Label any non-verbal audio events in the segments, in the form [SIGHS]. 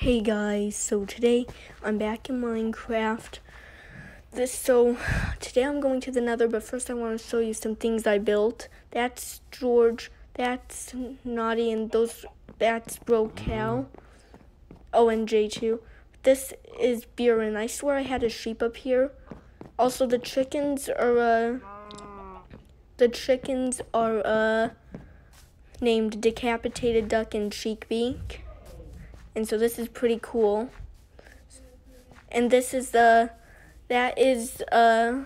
Hey guys, so today I'm back in Minecraft. This so today I'm going to the Nether, but first I want to show you some things I built. That's George, that's Naughty, and those that's Bro Cow. Oh, and J2. This is Buren. I swear I had a sheep up here. Also, the chickens are uh, the chickens are uh named Decapitated Duck and Cheekbeak and so this is pretty cool. And this is the, that is uh,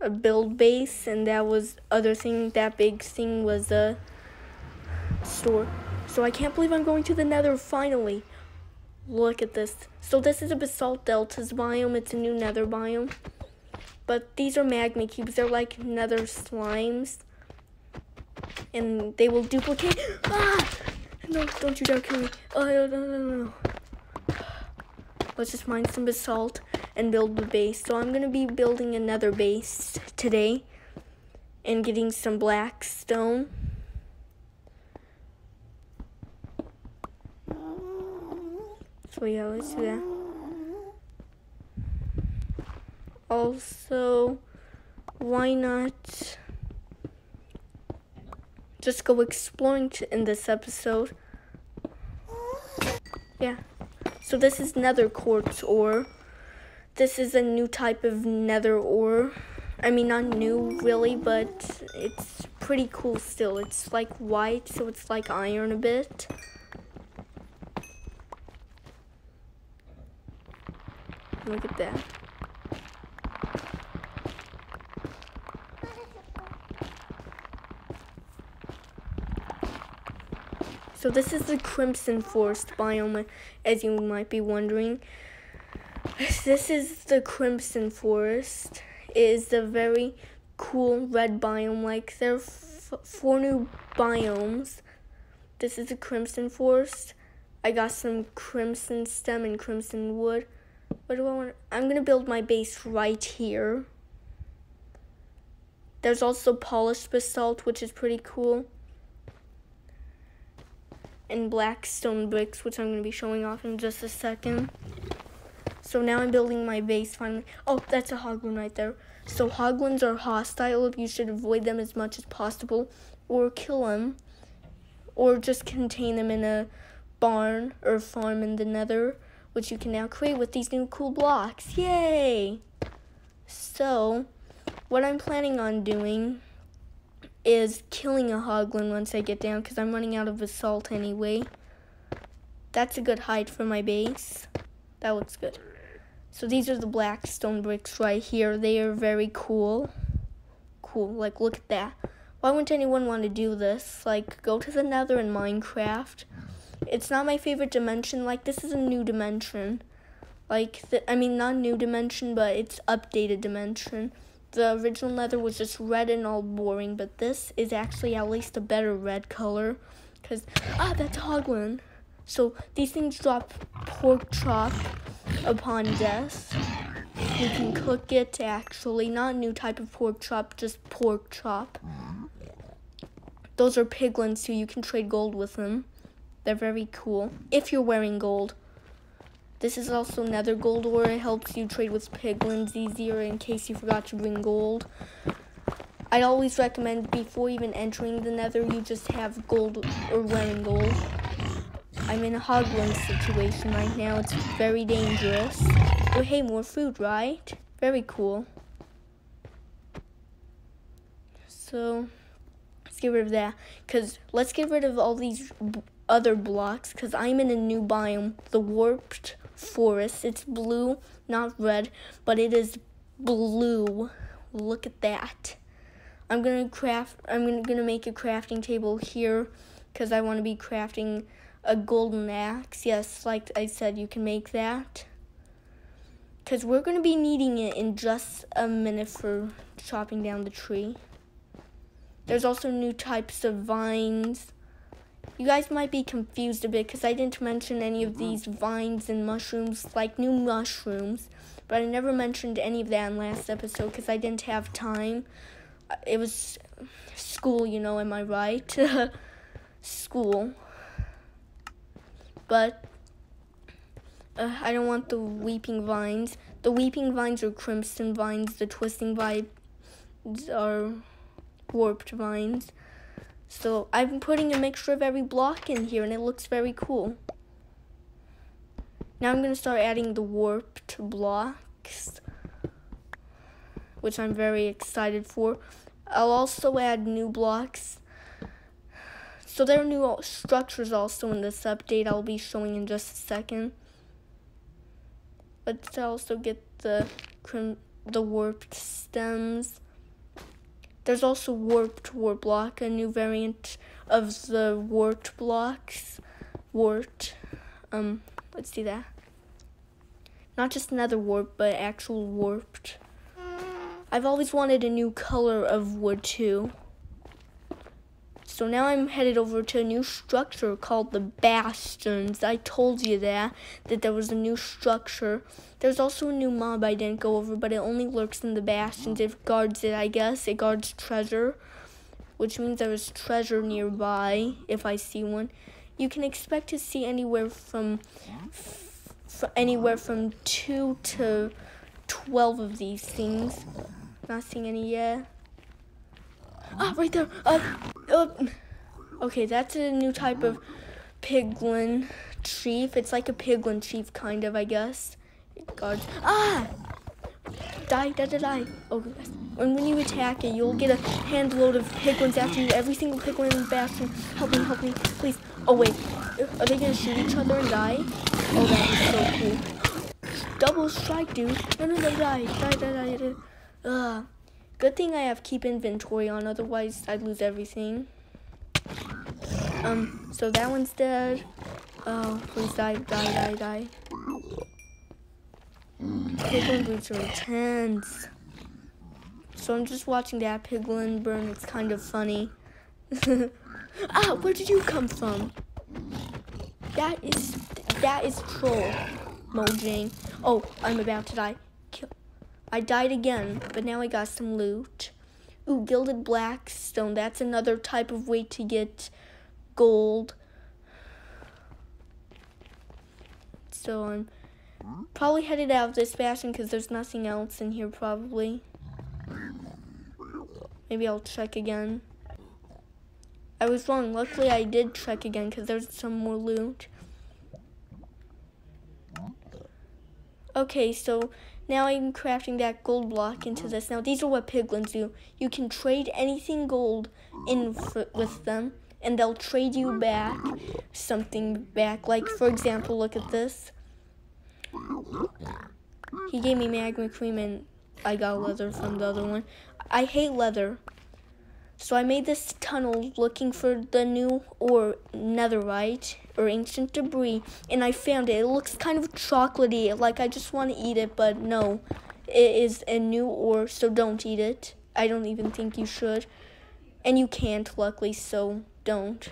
a build base, and that was other thing, that big thing was a store. So I can't believe I'm going to the nether finally. Look at this. So this is a Basalt Deltas biome. It's a new nether biome. But these are magma cubes. They're like nether slimes and they will duplicate. [GASPS] Ah! No, don't you dare kill me. Oh, no, no, no, no. Let's just mine some basalt and build the base. So I'm going to be building another base today and getting some black stone. So yeah, let's do that. Also, why not just go exploring in this episode. Yeah. So this is nether quartz ore. This is a new type of nether ore. I mean, not new really, but it's pretty cool still. It's like white, so it's like iron a bit. Look at that. So this is the Crimson Forest biome, as you might be wondering. This is the Crimson Forest. It is a very cool red biome. Like there are four new biomes. This is the Crimson Forest. I got some crimson stem and crimson wood. What do I want? I'm gonna build my base right here. There's also polished basalt, which is pretty cool and black stone bricks, which I'm going to be showing off in just a second. So now I'm building my base finally. Oh, that's a hoglin right there. So hoglins are hostile. You should avoid them as much as possible or kill them or just contain them in a barn or farm in the nether, which you can now create with these new cool blocks. Yay! So, what I'm planning on doing is killing a hoglin once I get down because I'm running out of assault anyway. That's a good height for my base. That looks good. So these are the black stone bricks right here. They are very cool. Cool. Like, look at that. Why wouldn't anyone want to do this? Like, go to the nether in Minecraft. It's not my favorite dimension. Like, this is a new dimension. Like, I mean, not new dimension, but it's updated dimension the original nether was just red and all boring, but this is actually at least a better red color. Because, ah, that's hoglin. So these things drop pork chop upon death. You can cook it actually, not a new type of pork chop, just pork chop. Those are piglins too, you can trade gold with them. They're very cool, if you're wearing gold. This is also nether gold ore. It helps you trade with piglins easier in case you forgot to bring gold. I'd always recommend before even entering the nether, you just have gold or wearing gold. I'm in a hoglin situation right now. It's very dangerous. Oh, hey, more food, right? Very cool. So, let's get rid of that. Because let's get rid of all these other blocks. Because I'm in a new biome, the warped forest. It's blue, not red, but it is blue. Look at that. I'm gonna craft. I'm gonna make a crafting table here because I want to be crafting a golden axe. Yes, like I said, you can make that. Because we're to be needing it in just a minute for chopping down the tree. There's also new types of vines you guys might be confused a bit because I didn't mention any of these vines and mushrooms, like new mushrooms. But I never mentioned any of that in last episode because I didn't have time. Uh, it was school, you know, am I right? [LAUGHS] school. But uh, I don't want the weeping vines. The weeping vines are crimson vines. The twisting vines are warped vines. So I'm putting a mixture of every block in here and it looks very cool. Now I'm going to start adding the warped blocks, which I'm very excited for. I'll also add new blocks. So there are new structures also in this update I'll be showing in just a second. Let's also get the the warped stems. There's also warped warp block, a new variant of the warped blocks. Warped. Um, let's do that. Not just another warp, but actual warped. I've always wanted a new color of wood too. So now I'm headed over to a new structure called the Bastions. I told you that, that there was a new structure. There's also a new mob I didn't go over, but it only lurks in the Bastions. It guards it, I guess. It guards treasure, which means there is treasure nearby if I see one. You can expect to see anywhere from anywhere from 2 to 12 of these things. Not seeing any yet. Ah, right there. Uh, uh, okay, that's a new type of piglin chief. It's like a piglin chief, kind of, I guess. God. Ah! Die, die, die, die. Oh, and when you attack it, you'll get a handload of piglins after you. Every single piglin in the bastion. Help me, help me, please. Oh, wait. Are they gonna shoot each other and die? Oh, that is so cool. Double strike, dude. No, no, no, die. Die, die, die, die. Ugh. Good thing I have keep inventory on, otherwise I'd lose everything. Um, so that one's dead. Oh, please die, die, die, die. Piglin boots are intense. So I'm just watching that piglin burn. It's kind of funny. [LAUGHS] ah, where did you come from? That is, that is troll, Mojang. Oh, I'm about to die. I died again, but now I got some loot. Ooh, gilded blackstone. That's another type of way to get gold. So I'm probably headed out of this bastion because there's nothing else in here probably. Maybe I'll check again. I was wrong. Luckily, I did check again because there's some more loot. Okay, so now I'm crafting that gold block into this. Now these are what piglins do. You can trade anything gold in with them and they'll trade you back something back. Like for example, look at this. He gave me magma cream and I got leather from the other one. I hate leather. So I made this tunnel looking for the new or netherite or ancient debris and I found it. It looks kind of chocolatey, like I just want to eat it, but no. It is a new ore, so don't eat it. I don't even think you should. And you can't, luckily, so don't.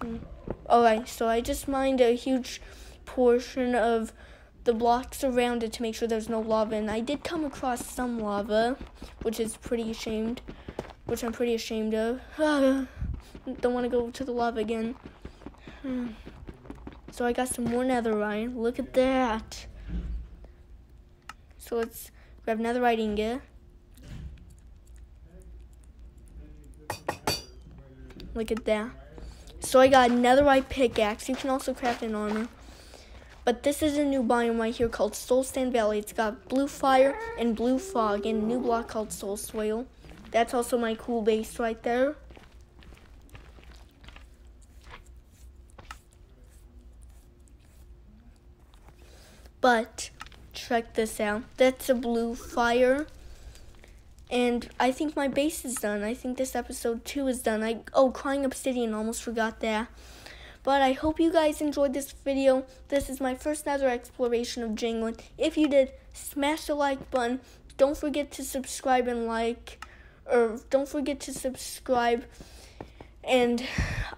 Mm. Alright, so I just mined a huge portion of the blocks around it to make sure there's no lava. And I did come across some lava, which is pretty ashamed which I'm pretty ashamed of. [SIGHS] Don't want to go to the lava again. [SIGHS] So I got some more netherite. Look at that. So let's grab netherite ingot. Look at that. So I got netherite pickaxe. You can also craft an armor. But this is a new biome right here called Soul Sand Valley. It's got blue fire and blue fog and a new block called Soul Soil. That's also my cool base right there. But check this out. That's a blue fire. And I think my base is done. I think this episode 2 is done. I Oh, Crying Obsidian, almost forgot that. But I hope you guys enjoyed this video. This is my first nether exploration of Jangland. If you did, smash the like button. Don't forget to subscribe and like or don't forget to subscribe and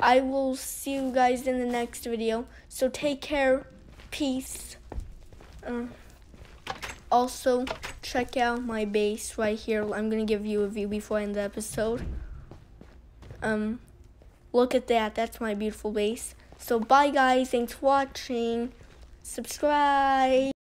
I will see you guys in the next video. So take care. Peace. Uh, also, check out my base right here. I'm going to give you a view before I end the episode. Um, Look at that. That's my beautiful base. So bye guys. Thanks for watching. Subscribe.